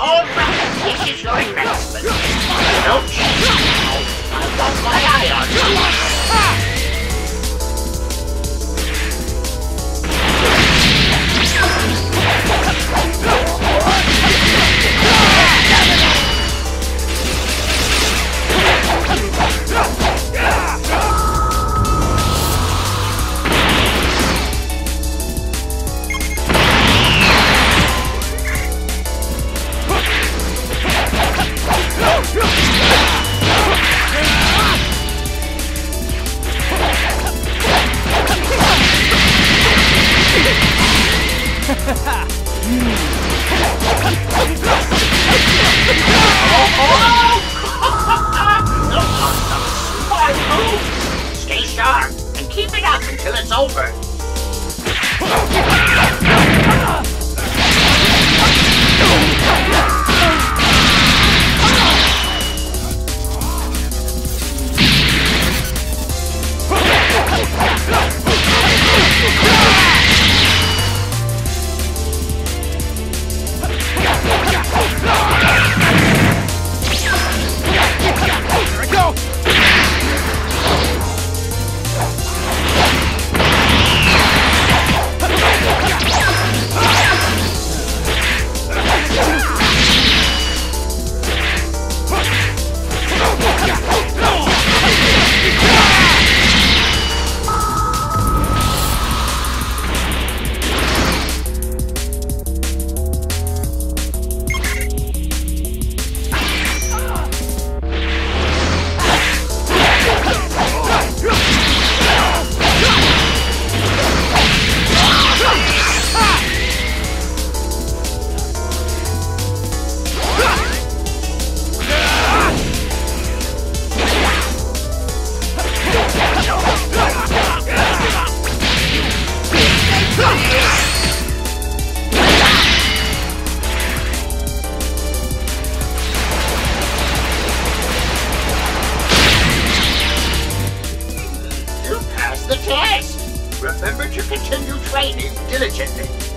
All right, this is your Stay sharp and keep it up until it's over. The test. Remember to continue training diligently.